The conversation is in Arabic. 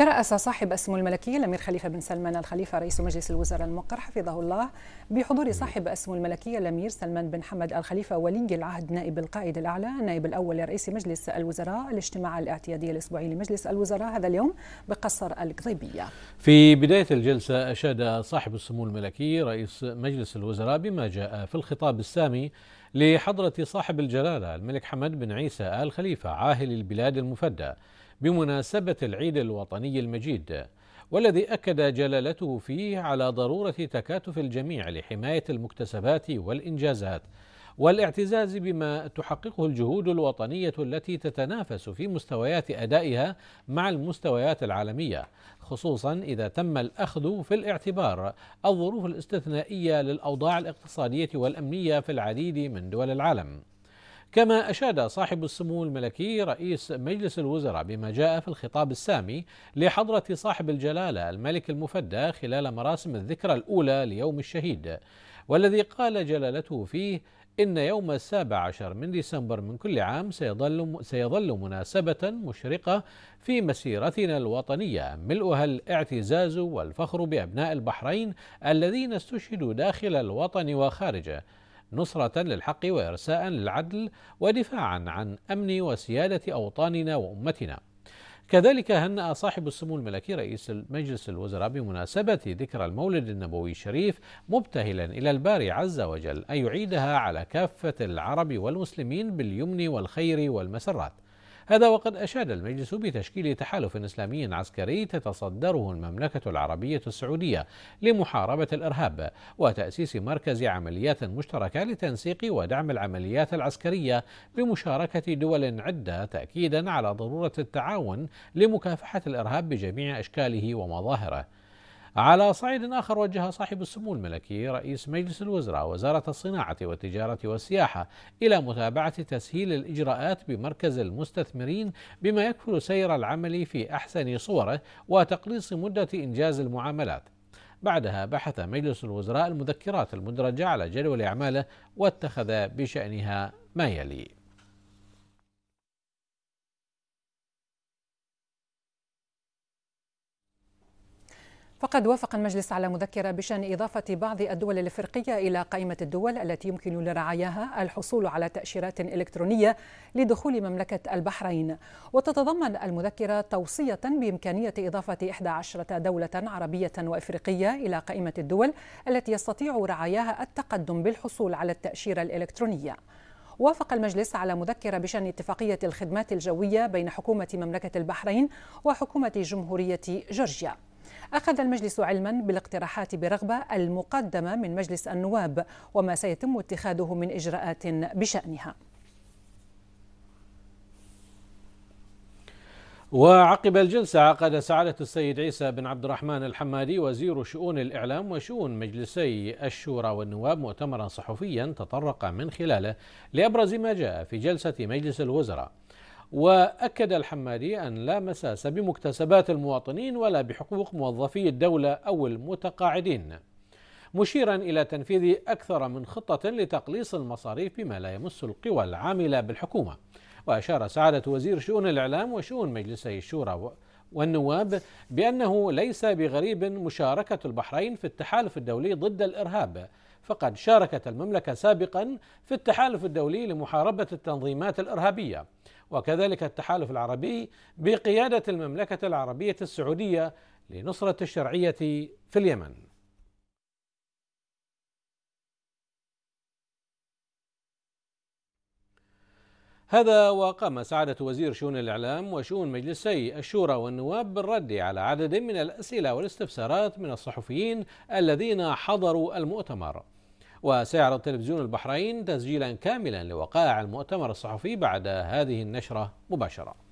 ترأس صاحب السمو الملكي الأمير خليفة بن سلمان الخليفة رئيس مجلس الوزراء المقر حفظه الله بحضور صاحب السمو الملكي الأمير سلمان بن حمد الخليفة ولي العهد نائب القائد الأعلى النائب الأول لرئيس مجلس الوزراء الاجتماع الاعتيادي الأسبوعي لمجلس الوزراء هذا اليوم بقصر القضيبية. في بداية الجلسة أشاد صاحب السمو الملكي رئيس مجلس الوزراء بما جاء في الخطاب السامي لحضرة صاحب الجلالة الملك حمد بن عيسى آل خليفة عاهل البلاد المفدى. بمناسبة العيد الوطني المجيد والذي أكد جلالته فيه على ضرورة تكاتف الجميع لحماية المكتسبات والإنجازات والاعتزاز بما تحققه الجهود الوطنية التي تتنافس في مستويات أدائها مع المستويات العالمية خصوصا إذا تم الأخذ في الاعتبار الظروف الاستثنائية للأوضاع الاقتصادية والأمنية في العديد من دول العالم. كما أشاد صاحب السمو الملكي رئيس مجلس الوزراء بما جاء في الخطاب السامي لحضرة صاحب الجلالة الملك المفدى خلال مراسم الذكرى الأولى ليوم الشهيد والذي قال جلالته فيه إن يوم السابع عشر من ديسمبر من كل عام سيظل, سيظل مناسبة مشرقة في مسيرتنا الوطنية. ملؤها الاعتزاز والفخر بأبناء البحرين الذين استشهدوا داخل الوطن وخارجه. نصرة للحق وإرساء للعدل ودفاعا عن أمن وسيادة أوطاننا وأمتنا. كذلك هنأ صاحب السمو الملكي رئيس مجلس الوزراء بمناسبة ذكرى المولد النبوي الشريف مبتهلا إلى الباري عز وجل أن يعيدها على كافة العرب والمسلمين باليمن والخير والمسرات. هذا وقد أشاد المجلس بتشكيل تحالف إسلامي عسكري تتصدره المملكة العربية السعودية لمحاربة الإرهاب وتأسيس مركز عمليات مشتركة لتنسيق ودعم العمليات العسكرية بمشاركة دول عدة تأكيدا على ضرورة التعاون لمكافحة الإرهاب بجميع أشكاله ومظاهره. على صعيد آخر وجه صاحب السمو الملكي رئيس مجلس الوزراء وزارة الصناعة والتجارة والسياحة إلى متابعة تسهيل الإجراءات بمركز المستثمرين بما يكفل سير العمل في أحسن صوره وتقليص مدة إنجاز المعاملات. بعدها بحث مجلس الوزراء المذكرات المدرجة على جدول أعماله واتخذ بشأنها ما يلي. فقد وافق المجلس على مذكرة بشأن إضافة بعض الدول الإفريقية إلى قائمة الدول التي يمكن لرعاياها الحصول على تأشيرات إلكترونية لدخول مملكة البحرين. وتتضمن المذكرة توصية بإمكانية إضافة 11 دولة عربية وإفريقية إلى قائمة الدول التي يستطيع رعاياها التقدم بالحصول على التأشيرة الإلكترونية. وافق المجلس على مذكرة بشأن اتفاقية الخدمات الجوية بين حكومة مملكة البحرين وحكومة جمهورية جورجيا. أخذ المجلس علما بالاقتراحات برغبة المقدمة من مجلس النواب وما سيتم اتخاذه من إجراءات بشأنها. وعقب الجلسة عقد سعادة السيد عيسى بن عبد الرحمن الحمادي وزير شؤون الإعلام وشؤون مجلسي الشورى والنواب مؤتمرا صحفيا تطرق من خلاله لأبرز ما جاء في جلسة مجلس الوزراء. وأكد الحمادي أن لا مساس بمكتسبات المواطنين ولا بحقوق موظفي الدولة أو المتقاعدين. مشيرا إلى تنفيذ أكثر من خطة لتقليص المصاريف بما لا يمس القوى العاملة بالحكومة. وأشار سعادة وزير شؤون الإعلام وشؤون مجلسي الشورى والنواب بأنه ليس بغريب مشاركة البحرين في التحالف الدولي ضد الإرهاب. فقد شاركت المملكة سابقا في التحالف الدولي لمحاربة التنظيمات الإرهابية وكذلك التحالف العربي بقيادة المملكة العربية السعودية لنصرة الشرعية في اليمن. هذا وقام سعادة وزير شؤون الإعلام وشؤون مجلسي الشورى والنواب بالرد على عدد من الأسئلة والاستفسارات من الصحفيين الذين حضروا المؤتمر. وسيعرض تلفزيون البحرين تسجيلا كاملا لوقائع المؤتمر الصحفي بعد هذه النشرة مباشرة.